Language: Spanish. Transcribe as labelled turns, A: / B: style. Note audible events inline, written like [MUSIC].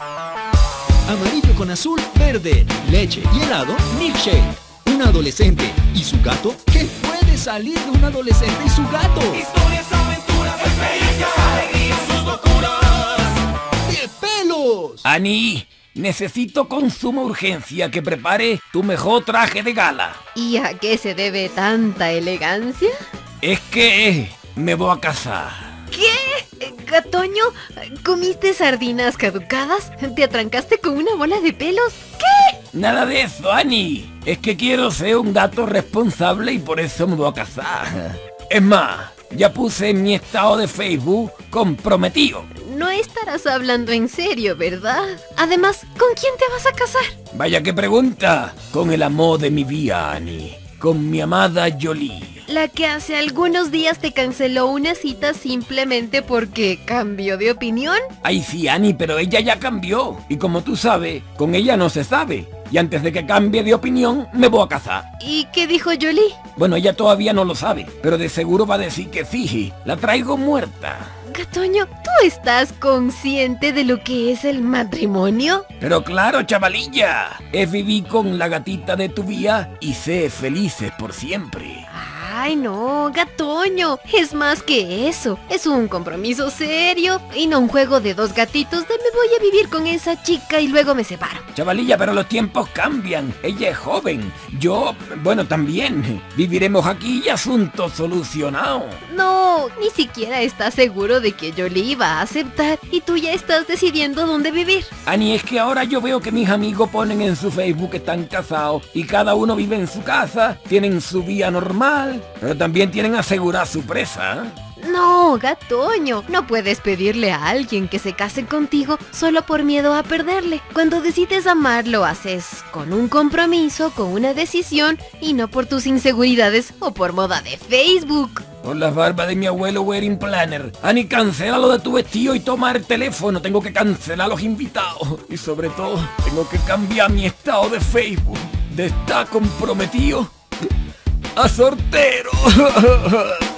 A: Amarillo con azul, verde, leche y helado, milkshake. Un adolescente y su gato. ¿Qué puede salir de un adolescente y su gato?
B: Historias, aventuras, experiencias, alegrías, sus locuras.
A: ¡De pelos!
C: Ani, necesito con suma urgencia que prepare tu mejor traje de gala.
D: ¿Y a qué se debe tanta elegancia?
C: Es que me voy a casar.
D: ¿Qué? Gatoño, ¿comiste sardinas caducadas? ¿Te atrancaste con una bola de pelos? ¿Qué?
C: Nada de eso, Ani. Es que quiero ser un gato responsable y por eso me voy a casar. Es más, ya puse en mi estado de Facebook comprometido.
D: No estarás hablando en serio, ¿verdad? Además, ¿con quién te vas a casar?
C: Vaya que pregunta. Con el amor de mi vida, Ani. Con mi amada Jolie.
D: La que hace algunos días te canceló una cita simplemente porque cambió de opinión.
C: Ay, sí, Ani, pero ella ya cambió. Y como tú sabes, con ella no se sabe. Y antes de que cambie de opinión, me voy a casar.
D: ¿Y qué dijo Jolie?
C: Bueno, ella todavía no lo sabe, pero de seguro va a decir que sí. La traigo muerta.
D: Gatoño, ¿tú estás consciente de lo que es el matrimonio?
C: Pero claro, chavalilla, es vivir con la gatita de tu vida y ser felices por siempre.
D: Ay, no, gatoño, es más que eso. Es un compromiso serio y no un juego de dos gatitos de me voy a vivir con esa chica y luego me separo.
C: Chavalilla, pero los tiempos cambian. Ella es joven. Yo, bueno, también. Viviremos aquí y asunto solucionado.
D: No, ni siquiera estás seguro de que yo le iba a aceptar y tú ya estás decidiendo dónde vivir.
C: Ani, es que ahora yo veo que mis amigos ponen en su Facebook que están casados y cada uno vive en su casa, tienen su vida normal, pero también tienen asegurar su presa. ¿eh?
D: No, gatoño, no puedes pedirle a alguien que se case contigo solo por miedo a perderle. Cuando decides amar lo haces con un compromiso, con una decisión y no por tus inseguridades o por moda de Facebook.
C: Por las barbas de mi abuelo Wedding Planner. Ani, cancela lo de tu vestido y toma el teléfono. Tengo que cancelar a los invitados. Y sobre todo, tengo que cambiar mi estado de Facebook. De estar comprometido a sortero. [LAUGHS]